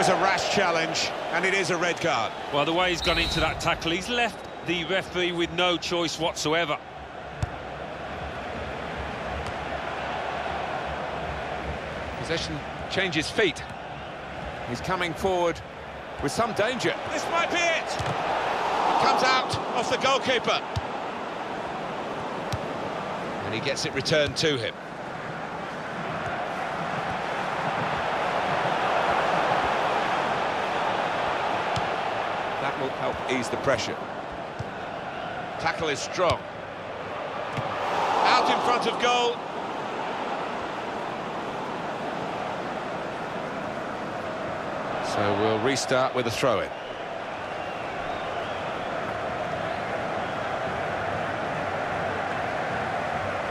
was a rash challenge, and it is a red card. Well, the way he's gone into that tackle, he's left the referee with no choice whatsoever. Possession changes feet. He's coming forward with some danger. This might be it! Comes out off the goalkeeper. And he gets it returned to him. Will help ease the pressure. Tackle is strong. Out in front of goal. So we'll restart with a throw-in.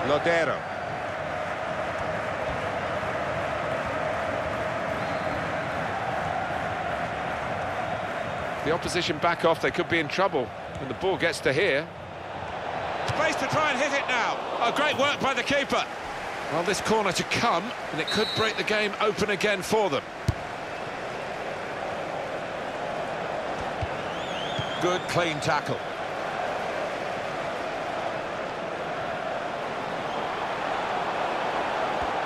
Lodeiro. The opposition back off, they could be in trouble when the ball gets to here. Space to try and hit it now. Oh, great work by the keeper. Well, this corner to come, and it could break the game open again for them. Good, clean tackle.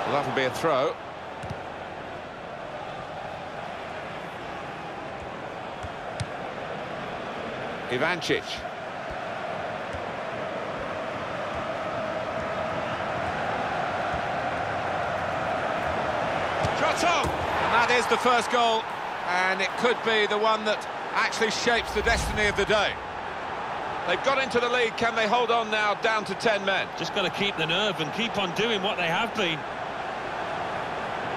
Well, that'll be a throw. Ivancic. Shot on! And that is the first goal, and it could be the one that actually shapes the destiny of the day. They've got into the lead, can they hold on now down to 10 men? Just got to keep the nerve and keep on doing what they have been.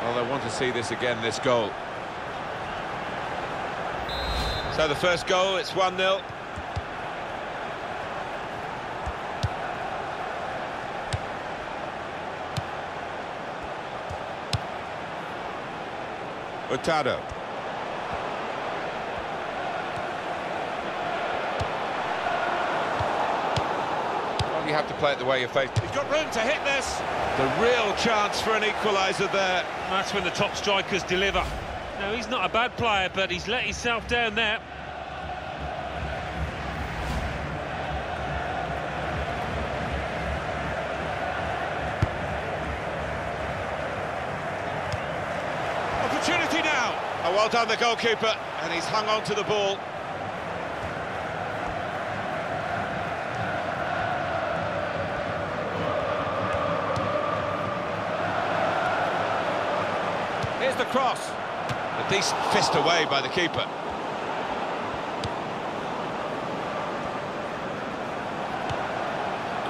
Well, they want to see this again, this goal. So the first goal, it's 1-0. Hurtado. Well, you have to play it the way you face. He's got room to hit this. The real chance for an equaliser there. That's when the top strikers deliver. No, he's not a bad player, but he's let himself down there. Opportunity now. Well done, the goalkeeper. And he's hung on to the ball. Here's the cross. A decent fist away by the keeper.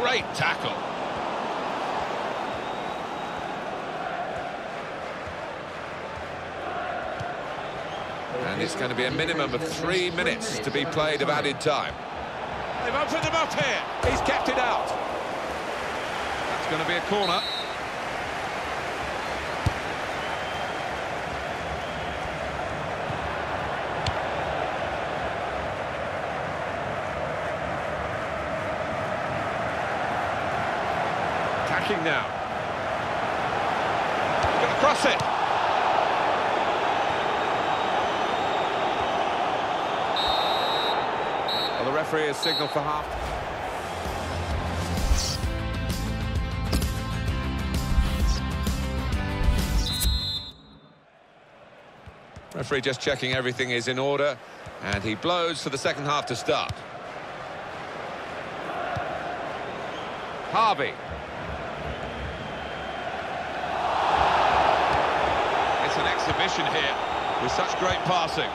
Great tackle. And it's going to be a minimum of three minutes to be played of added time. They've opened them up here. He's kept it out. That's going to be a corner. Attacking now. Going to cross it. Referee has signalled for half. Referee just checking everything is in order, and he blows for the second half to start. Harvey. It's an exhibition here with such great passing.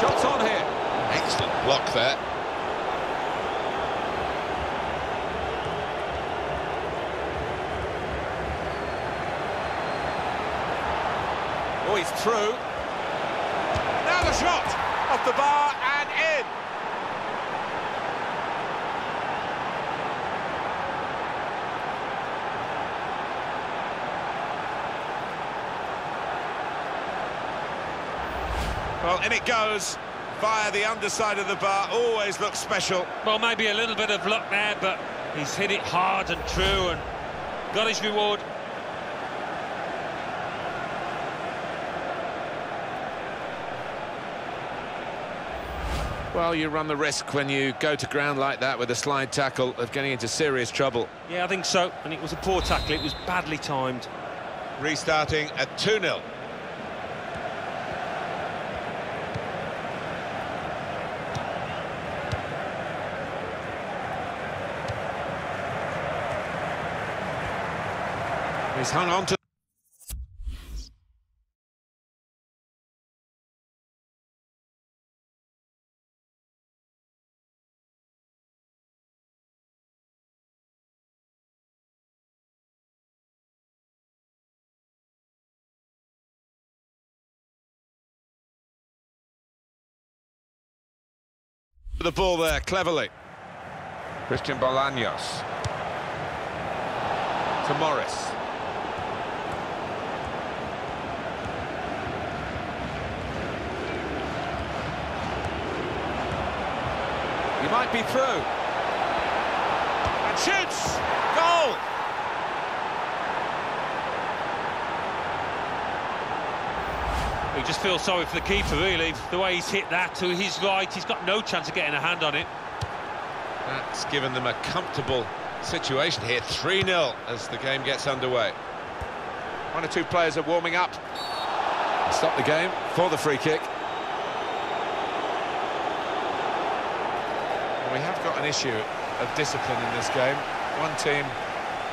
Shots on here. Excellent block there. He's through. Now the shot off the bar and in. Well, in it goes via the underside of the bar. Always looks special. Well, maybe a little bit of luck there, but he's hit it hard and true and got his reward. Well, you run the risk when you go to ground like that with a slide tackle of getting into serious trouble. Yeah, I think so. And it was a poor tackle. It was badly timed. Restarting at 2-0. He's hung on to the ball there cleverly. Christian Bolaños. To Morris. He might be through. And shoots! Goal! You just feel sorry for the keeper, really. The way he's hit that to his right, he's got no chance of getting a hand on it. That's given them a comfortable situation here. 3-0 as the game gets underway. One or two players are warming up. Stop the game for the free kick. We have got an issue of discipline in this game. One team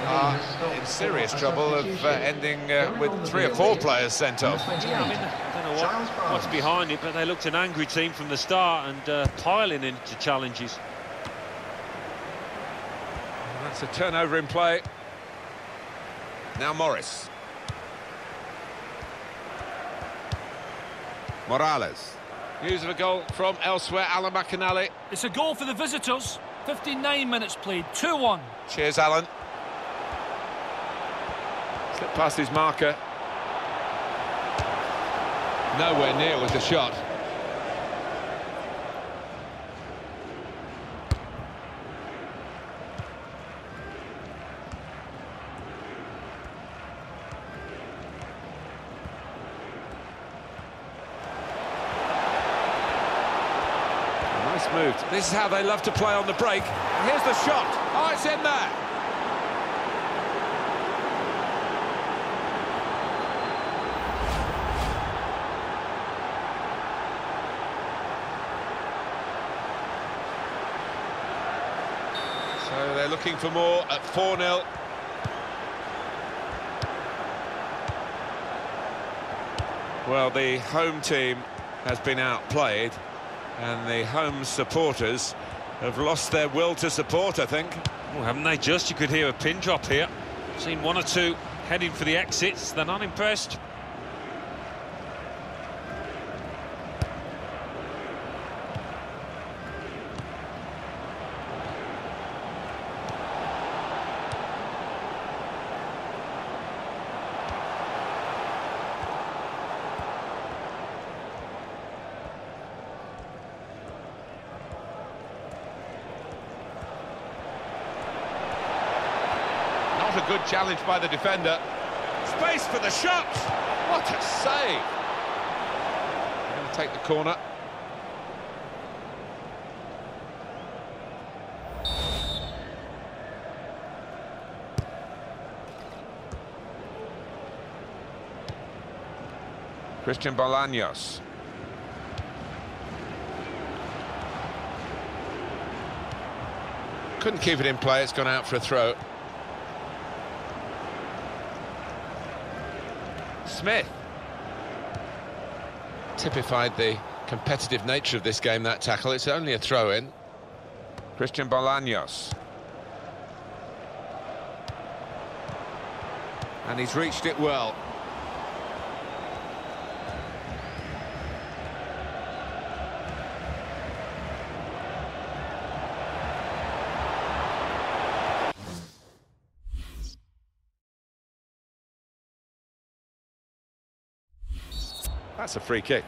are in serious trouble of uh, ending uh, with three or four players sent off. Yeah, I mean, I don't know what, what's behind it, but they looked an angry team from the start and uh, piling into challenges. That's a turnover in play. Now Morris. Morales. News of a goal from elsewhere, Alan McInally. It's a goal for the visitors. 59 minutes played, 2-1. Cheers, Alan. Slipped past his marker. Nowhere near with the shot. Nice move. This is how they love to play on the break. And here's the shot. Oh, it's in there. So they're looking for more at 4-0. Well, the home team has been outplayed and the home supporters have lost their will to support, I think. Oh, haven't they just? You could hear a pin drop here. Seen one or two heading for the exits. They're not impressed. Good challenge by the defender. Space for the shot. What a save. Going to take the corner. Christian Bolaños. Couldn't keep it in play, it's gone out for a throw. Smith. Typified the competitive nature of this game, that tackle. It's only a throw-in. Christian Bolaños. And he's reached it well. That's a free kick.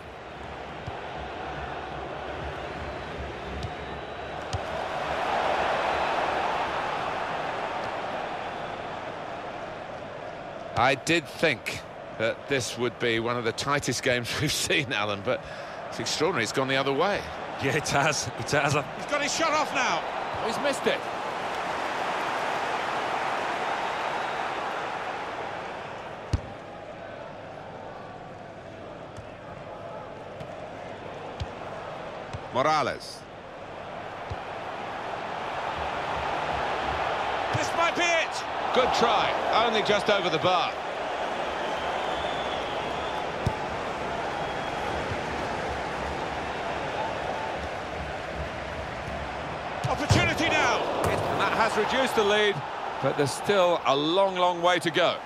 I did think that this would be one of the tightest games we've seen, Alan, but it's extraordinary. It's gone the other way. Yeah, it has. It has. He's got his shot off now. He's missed it. Morales. This might be it. Good try, only just over the bar. Opportunity now. And that has reduced the lead, but there's still a long, long way to go.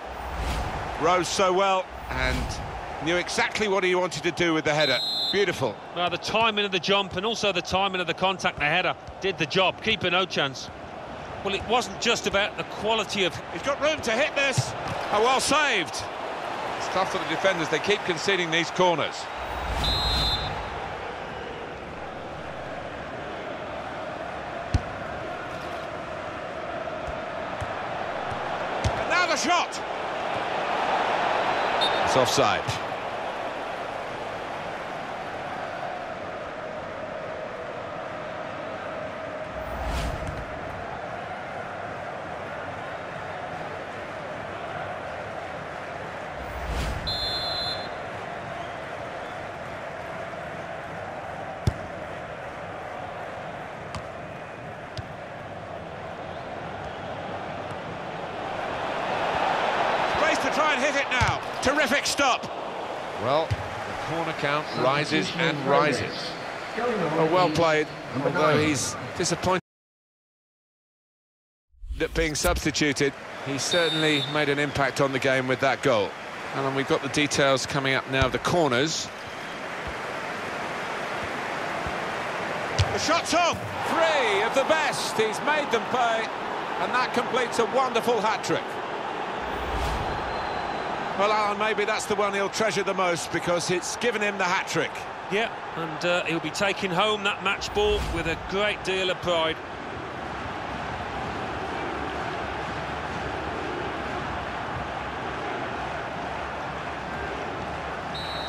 Rose so well and knew exactly what he wanted to do with the header. Beautiful. Well, the timing of the jump and also the timing of the contact and the header did the job. Keeper no chance. Well, it wasn't just about the quality of... He's got room to hit this. Oh, well saved. It's tough for the defenders. They keep conceding these corners. And now the shot. It's offside. Space to try and hit it now. Terrific stop. Well, the corner count rises and rises. Well, well played, although he's disappointed at being substituted. He certainly made an impact on the game with that goal. And we've got the details coming up now of the corners. The shot's on! Three of the best. He's made them pay. And that completes a wonderful hat-trick. Well, Alan, maybe that's the one he'll treasure the most because it's given him the hat-trick. Yeah, and uh, he'll be taking home that match ball with a great deal of pride.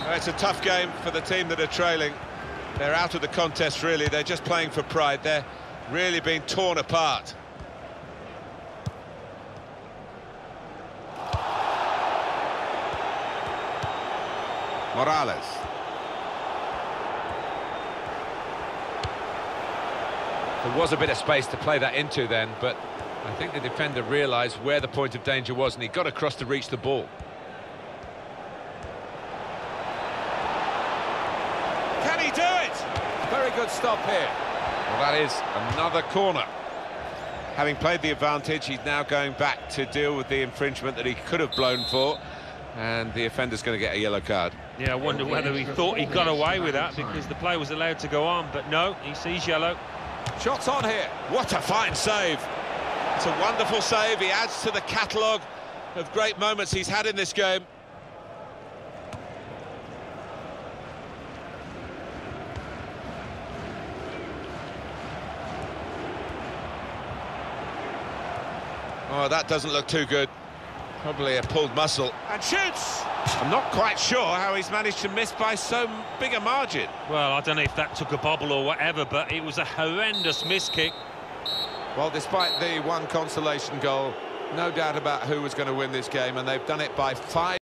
Well, It's a tough game for the team that are trailing. They're out of the contest, really. They're just playing for pride. They're really being torn apart. Morales. There was a bit of space to play that into then, but I think the defender realised where the point of danger was and he got across to reach the ball. Can he do it? Very good stop here. Well, that is another corner. Having played the advantage, he's now going back to deal with the infringement that he could have blown for, and the offender's going to get a yellow card. Yeah, I wonder whether he thought he got away with that because the play was allowed to go on, but no, he sees yellow. Shots on here. What a fine save. It's a wonderful save. He adds to the catalogue of great moments he's had in this game. Oh, that doesn't look too good. Probably a pulled muscle. And shoots! I'm not quite sure how he's managed to miss by so big a margin. Well, I don't know if that took a bobble or whatever, but it was a horrendous miss kick. Well, despite the one consolation goal, no doubt about who was going to win this game, and they've done it by five.